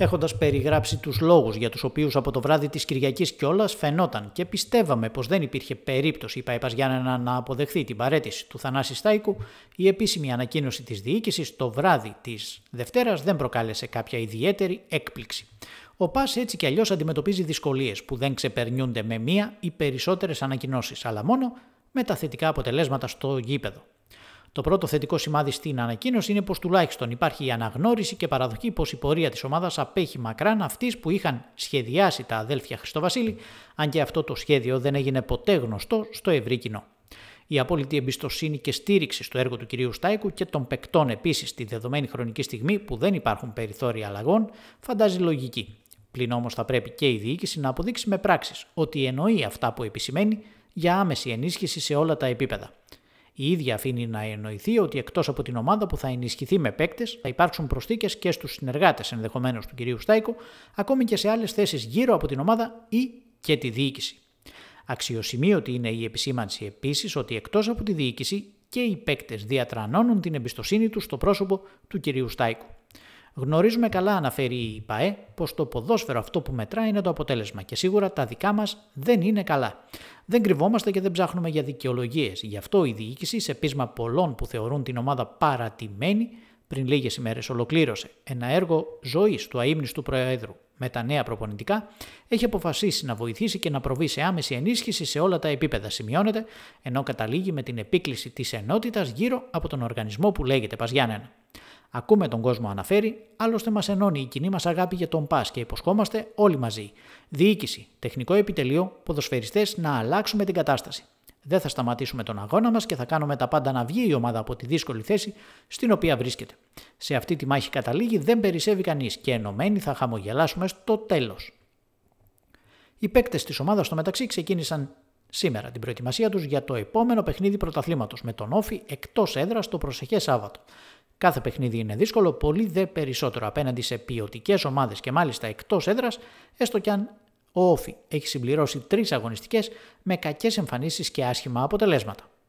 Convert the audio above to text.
Έχοντας περιγράψει τους λόγους για τους οποίους από το βράδυ της Κυριακής κιόλας φαινόταν και πιστεύαμε πως δεν υπήρχε περίπτωση η ΠαΕΠΑ Γιάννενα να αποδεχθεί την παρέτηση του Θανάση Στάικου, η επίσημη ανακοίνωση της διοίκησης το βράδυ της Δευτέρας δεν προκάλεσε κάποια ιδιαίτερη έκπληξη. Ο ΠΑΣ έτσι κι αλλιώς αντιμετωπίζει δυσκολίες που δεν ξεπερνιούνται με μία ή περισσότερες ανακοινώσεις, αλλά μόνο με τα θετικά αποτελέσματα στο γήπεδο. Το πρώτο θετικό σημάδι στην ανακοίνωση είναι πως τουλάχιστον υπάρχει η αναγνώριση και παραδοχή πως η πορεία της ομάδας απέχει μακράν αυτής που είχαν σχεδιάσει τα αδέλφια Χριστοβασίλη, αν και αυτό το σχέδιο δεν έγινε ποτέ γνωστό στο ευρύ κοινό. Η απόλυτη εμπιστοσύνη και στήριξη στο έργο του κυρίου Στάικου και των παικτών επίσης στη δεδομένη χρονική στιγμή που δεν υπάρχουν περιθώρια αλλαγών φαντάζει λογική. Πλην όμως θα πρέπει και η διοίκηση να αποδείξει με πράξεις ότι εννοεί αυτά που επισημαίνει για άμεση ενίσχυση σε όλα τα επίπεδα. Η ίδια αφήνει να εννοηθεί ότι εκτός από την ομάδα που θα ενισχυθεί με παίκτες, θα υπάρξουν προσθήκες και στους συνεργάτες ενδεχομένως του κυρίου Στάικο, ακόμη και σε άλλες θέσεις γύρω από την ομάδα ή και τη διοίκηση. Αξιοσημείωτη είναι η επισήμανση επίσης ότι εκτός από τη διοίκηση και οι παίκτες διατρανώνουν την εμπιστοσύνη τους στο πρόσωπο του κυρίου Στάικου. Γνωρίζουμε καλά, αναφέρει η ΠαΕ, πως το ποδόσφαιρο αυτό που μετρά είναι το αποτέλεσμα και σίγουρα τα δικά μας δεν είναι καλά. Δεν κρυβόμαστε και δεν ψάχνουμε για δικαιολογίες. Γι' αυτό η διοίκηση, σε πείσμα πολλών που θεωρούν την ομάδα παρατημένη, πριν λίγες ημέρες ολοκλήρωσε ένα έργο ζωής του αίμνηστου Προέδρου με τα νέα προπονητικά, έχει αποφασίσει να βοηθήσει και να προβεί σε άμεση ενίσχυση σε όλα τα επίπεδα, σημειώνεται, ενώ καταλήγει με την επίκληση της ενότητας γύρω από τον οργανισμό που λέγεται Παζιάννενα. Ακούμε τον κόσμο αναφέρει, άλλωστε μας ενώνει η κοινή μας αγάπη για τον ΠΑΣ και υποσχόμαστε όλοι μαζί. Διοίκηση, τεχνικό επιτελείο, ποδοσφαιριστές να αλλάξουμε την κατάσταση. Δεν θα σταματήσουμε τον αγώνα μας και θα κάνουμε τα πάντα να βγει η ομάδα από τη δύσκολη θέση στην οποία βρίσκεται. Σε αυτή τη μάχη καταλήγει δεν περισσεύει κανείς και ενωμένοι θα χαμογελάσουμε στο τέλος. Οι παίκτες της ομάδας στο μεταξύ ξεκίνησαν σήμερα την προετοιμασία τους για το επόμενο παιχνίδι πρωταθλήματος με τον Όφη εκτός έδρας το προσεχές Σάββατο. Κάθε παιχνίδι είναι δύσκολο, πολύ δε περισσότερο απέναντι σε ποιοτικές ομάδες και μάλιστα εκτός έδρας, έστω κι αν ο Όφη έχει συμπληρώσει τρεις αγωνιστικές με κακές εμφανίσεις και άσχημα αποτελέσματα.